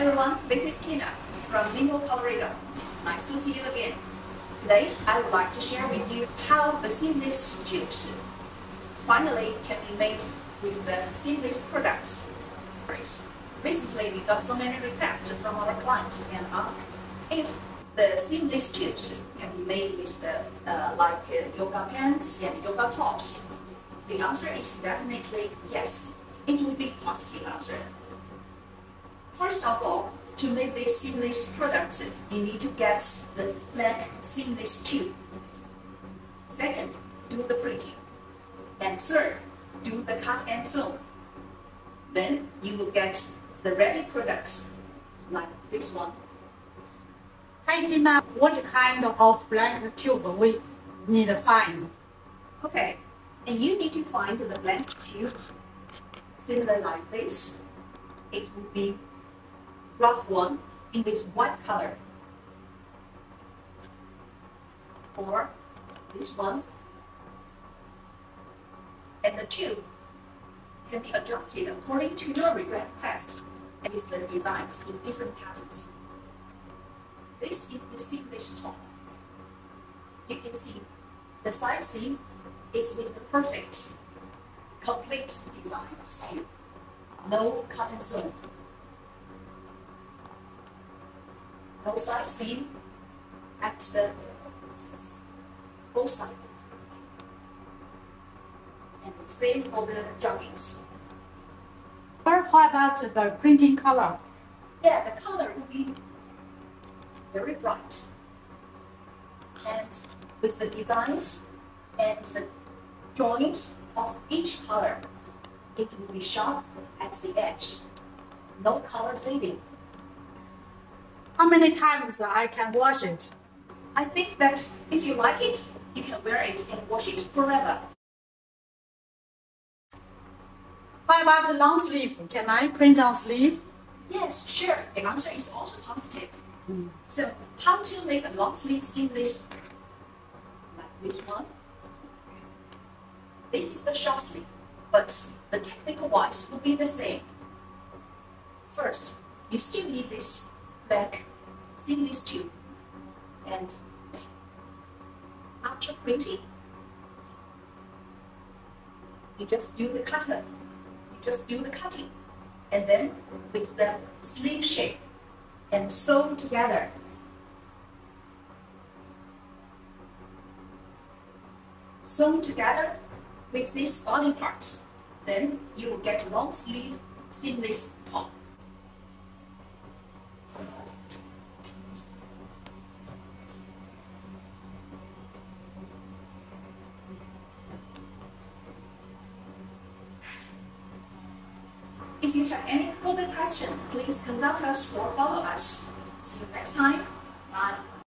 everyone, this is Tina from Mingo, Colorido. Nice to see you again. Today, I would like to share with you how the seamless tubes finally can be made with the seamless products. Recently, we got so many requests from our clients and asked if the seamless tubes can be made with the uh, like uh, yoga pants and yoga tops. The answer is definitely yes. It would be positive answer. First of all, to make this seamless product, you need to get the black seamless tube. Second, do the printing. And third, do the cut and sew. Then you will get the ready products like this one. Hi Tina, what kind of blank tube we need to find? Okay, and you need to find the blank tube similar like this. It would be rough one in this white color. Or this one. And the tube can be adjusted according to your request and with the designs in different patterns. This is the seamless top. You can see the side seam is with the perfect, complete design No cutting and sew. no side seam at the both sides. And the same for the joggings. But how about the printing color? Yeah, the color will be very bright. And with the designs and the joint of each color, it will be sharp at the edge. No color fading. How many times I can wash it? I think that if you like it, you can wear it and wash it forever. How about a long sleeve? Can I print on sleeve? Yes, sure. The answer is also positive. Mm. So, how to make a long sleeve seamless? Like this one. This is the short sleeve, but the technical wise will be the same. First, you still need this back seamless tube. And after printing, you just do the cutter. You just do the cutting. And then with the sleeve shape and sew together. Sewn together with this body part. Then you will get a long sleeve seamless top. If you have any further question, please consult us or follow us. See you next time. Bye.